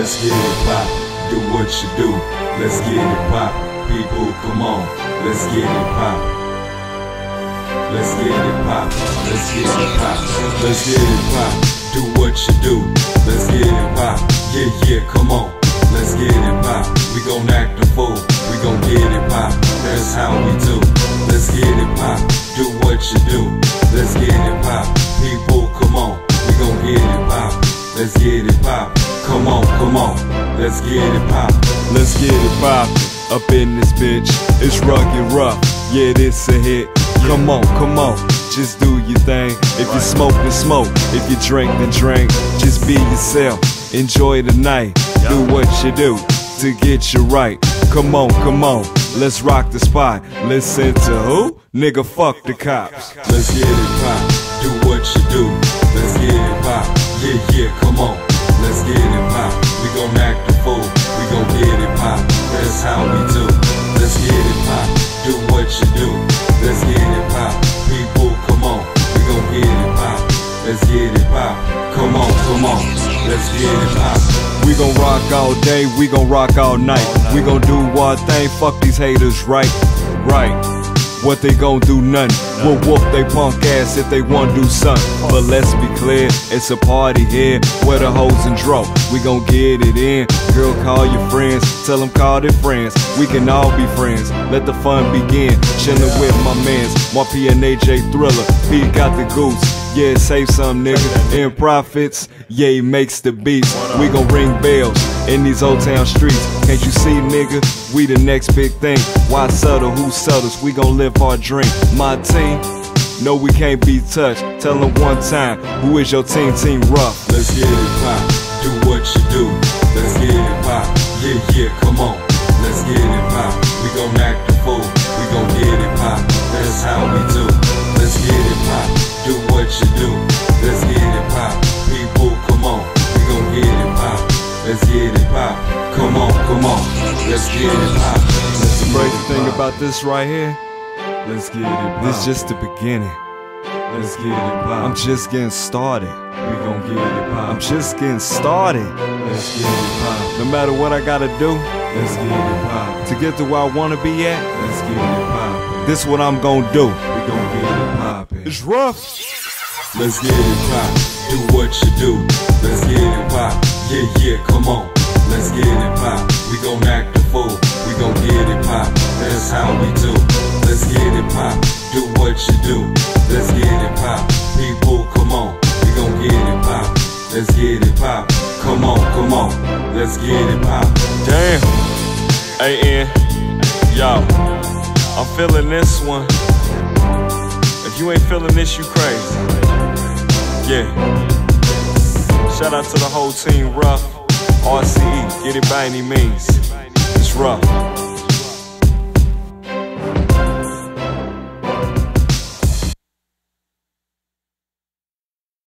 Let's get it pop. Do what you do. Let's get it pop. People, come on. Let's get it pop. Let's get it pop. Let's get it pop. Let's get it pop. Do what you do. Let's get it pop. Yeah, yeah, come on. Let's get it pop. We gon' act a fool. We gon' get it pop. That's how we do. Let's get it pop. Do what you do. Let's get it pop. People, come on. We gon' get it pop. Let's get it pop. Come on, come on. Let's get it pop. Let's get it poppin'. Up in this bitch, it's rugged rough. Yeah, this a hit. Come on, come on, just do your thing. If you smoke, then smoke. If you drink, then drink. Just be yourself. Enjoy the night. Do what you do to get you right. Come on, come on, let's rock the spot. Listen to who? Nigga, fuck the cops. Let's get it pop. Do what you do. Let's get it pop. Yeah, yeah, on. Let's get it pop. We gon' act a fool. We gon' get it pop. That's how we do. Let's get it pop. Do what you do. Let's get it pop. People, come on. We gon' get it pop. Let's get it pop. Come on, come on. Let's get it pop. We gon' rock all day, we gon' rock all night. We gon' do one thing, fuck these haters, right? Right. What they gon' do? Nothing. We'll whoop they punk ass if they wanna do something. But let's be clear, it's a party here where the hoes and draw. We gon' get it in. Girl, call your friends, tell them call their friends. We can all be friends. Let the fun begin. Chillin' with my mans, my PNAJ Thriller. He got the goose. Yeah, save some nigga. In profits, yeah, he makes the beats. We gon' ring bells in these old town streets. Can't you see, nigga? We the next big thing. Why settle? Who settles? We gon' live our dream. My team, no, we can't be touched. Tell them one time, who is your team? Team rough. Let's get it pop. Do what you do. Let's get it pop. Yeah, yeah, Let's get it pop. Let's The get crazy thing about this right here, Let's get it pop. this just the beginning. Let's get it pop. I'm just getting started. we gon' get it pop. I'm just getting started. Let's get it pop. No matter what I gotta do Let's get it pop. to get to where I wanna be at, Let's get it pop. this what I'm gonna do. We gon' get it poppin'. It's rough. Let's get it pop. Do what you do. Let's get it pop. Yeah, yeah, come on. Let's get it pop. Do. Let's get it pop. People, come on. We gon' get it pop. Let's get it pop. Come on, come on. Let's get it pop. Damn. AN. Yo. I'm feeling this one. If you ain't feeling this, you crazy. Yeah. Shout out to the whole team, rough. RCE, get it by any means. It's rough.